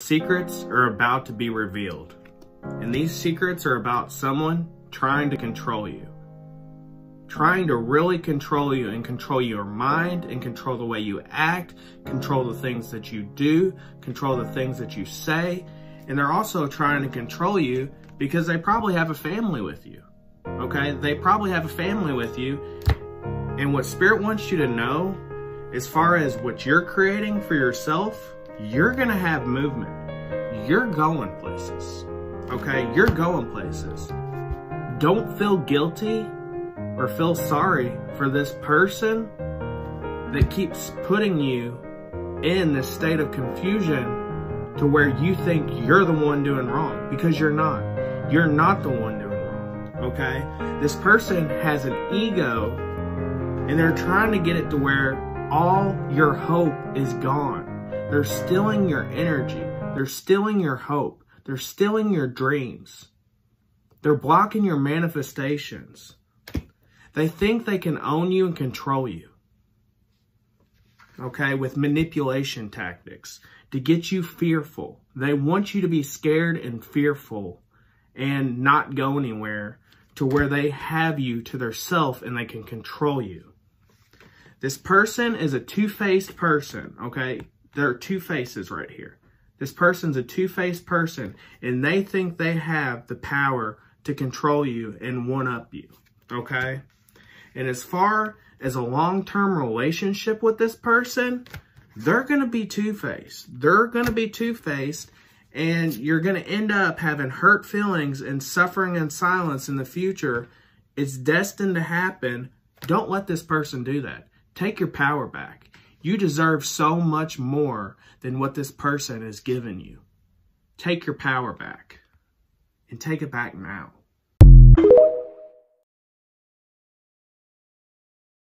Secrets are about to be revealed. And these secrets are about someone trying to control you. Trying to really control you and control your mind and control the way you act, control the things that you do, control the things that you say. And they're also trying to control you because they probably have a family with you. Okay? They probably have a family with you. And what Spirit wants you to know, as far as what you're creating for yourself, you're going to have movement. You're going places. Okay? You're going places. Don't feel guilty or feel sorry for this person that keeps putting you in this state of confusion to where you think you're the one doing wrong because you're not. You're not the one doing wrong. Okay? This person has an ego and they're trying to get it to where all your hope is gone. They're stealing your energy. They're stealing your hope. They're stealing your dreams. They're blocking your manifestations. They think they can own you and control you. Okay, with manipulation tactics to get you fearful. They want you to be scared and fearful and not go anywhere to where they have you to their self and they can control you. This person is a two-faced person, okay? There are two faces right here. This person's a two-faced person, and they think they have the power to control you and one-up you, okay? And as far as a long-term relationship with this person, they're going to be two-faced. They're going to be two-faced, and you're going to end up having hurt feelings and suffering in silence in the future. It's destined to happen. Don't let this person do that. Take your power back. You deserve so much more than what this person has given you. Take your power back and take it back now.